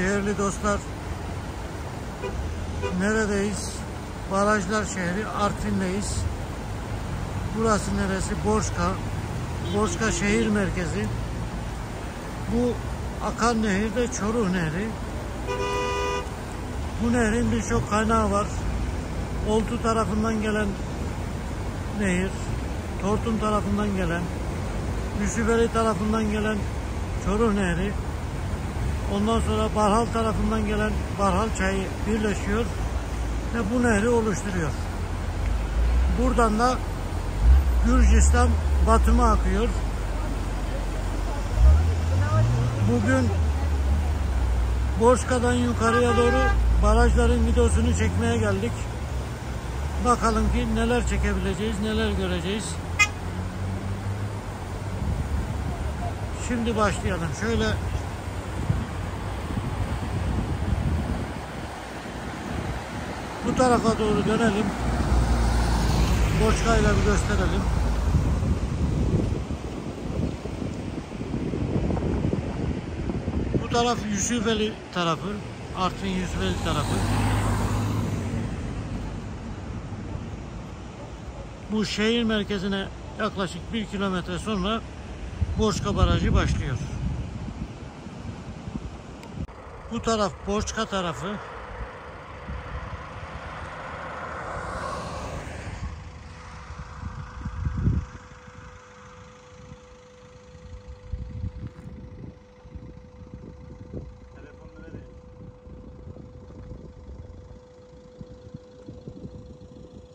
Değerli dostlar, neredeyiz? Barajlar şehri Artvin'deyiz. Burası neresi? Borçka. Borçka şehir merkezi. Bu akan nehir de Çoruh Nehri. Bu nehrin birçok kaynağı var. Oltu tarafından gelen nehir, Tortum tarafından gelen, Yusufeli tarafından gelen Çoruh Nehri, ondan sonra Barhal tarafından gelen Barhal çayı birleşiyor ve bu nehri oluşturuyor. Buradan da Gürcistan batıma akıyor. Bugün Borçka'dan yukarıya doğru barajların videosunu çekmeye geldik. Bakalım ki neler çekebileceğiz, neler göreceğiz. Şimdi başlayalım. Şöyle bu tarafa doğru dönelim. Borçka'yla bir gösterelim. Bu taraf Yusufeli tarafı. Artvin Yusufeli tarafı. Bu şehir merkezine yaklaşık bir kilometre sonra Borçka Barajı başlıyor. Bu taraf Borçka tarafı.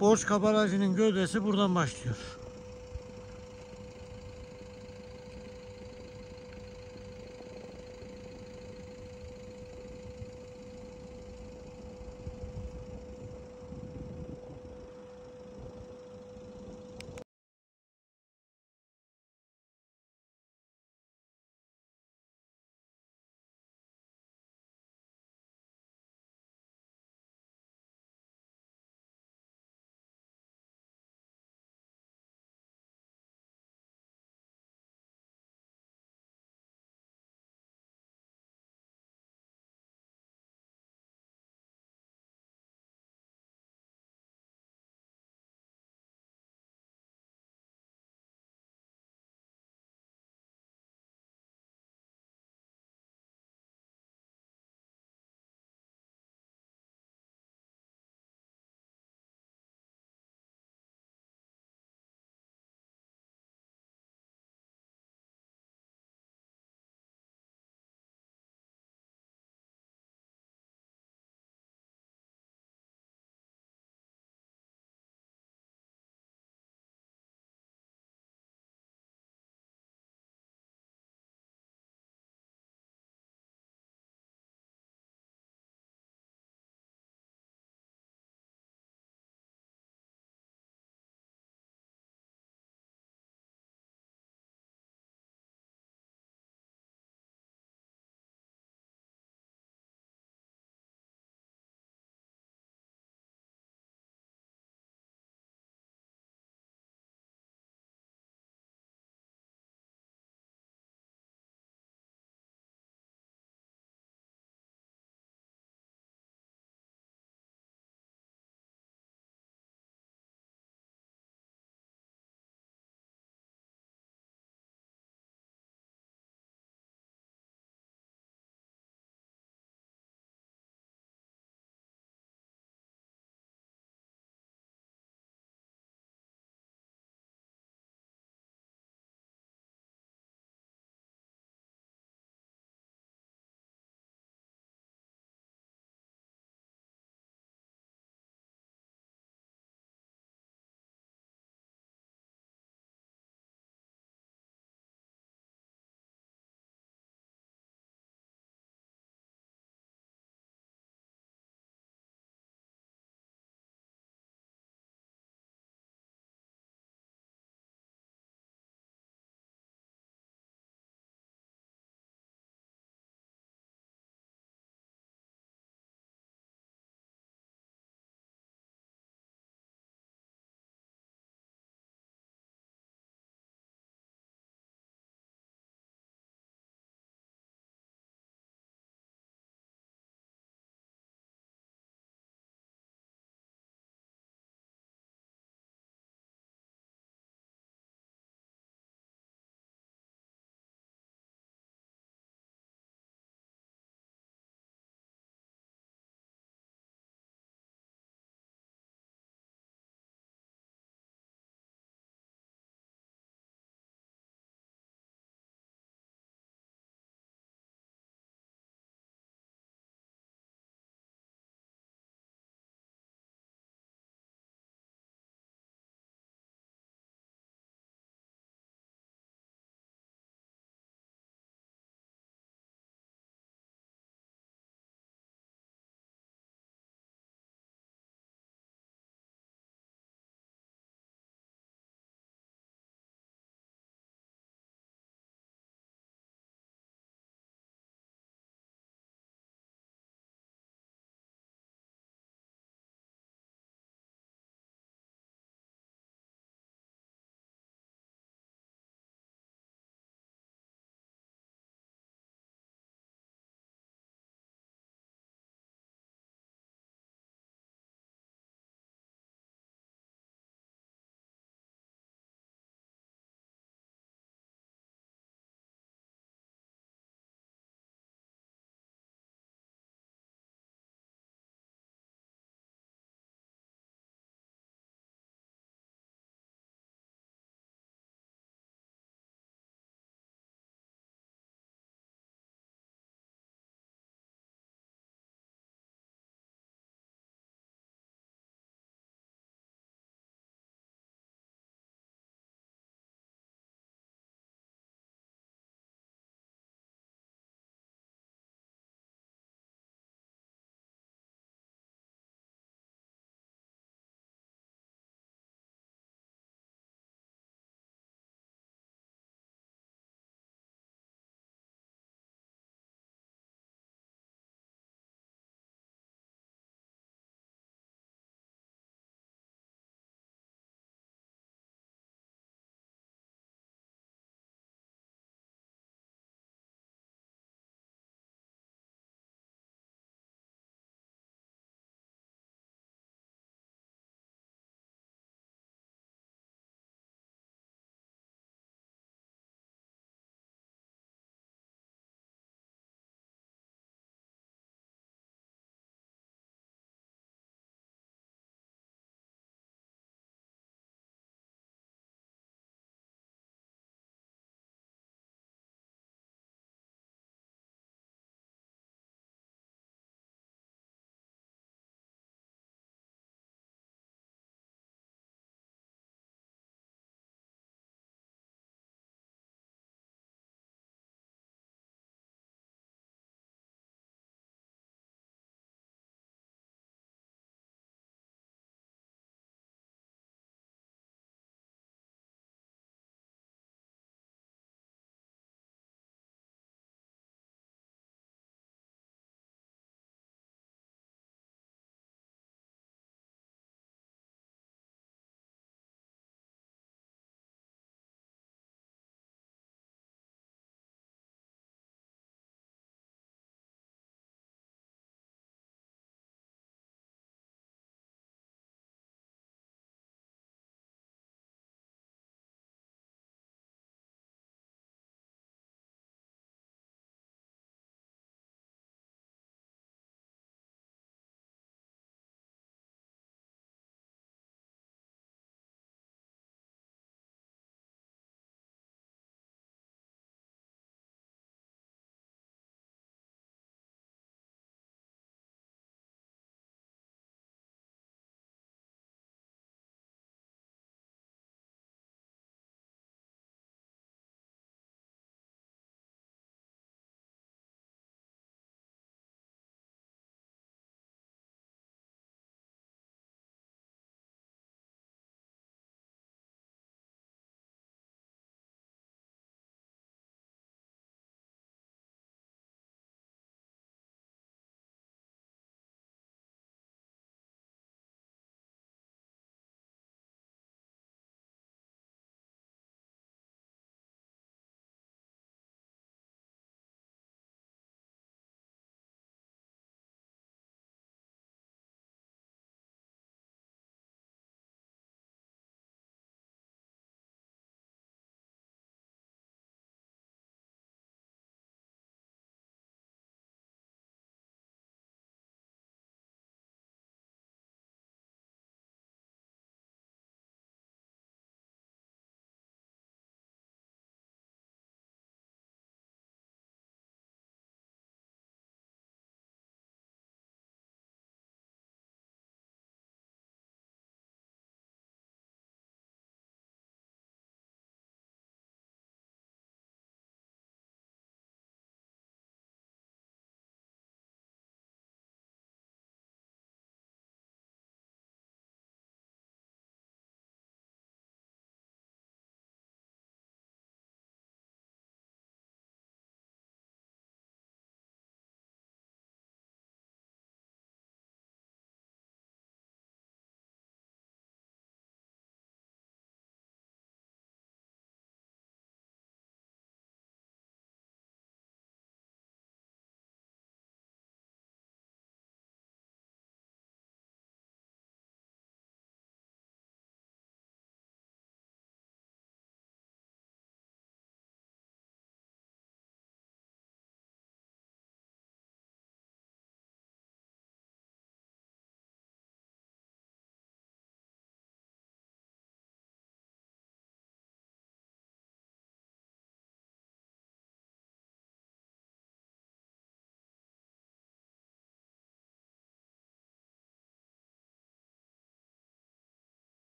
Borçka Barajı'nın gövdesi buradan başlıyor.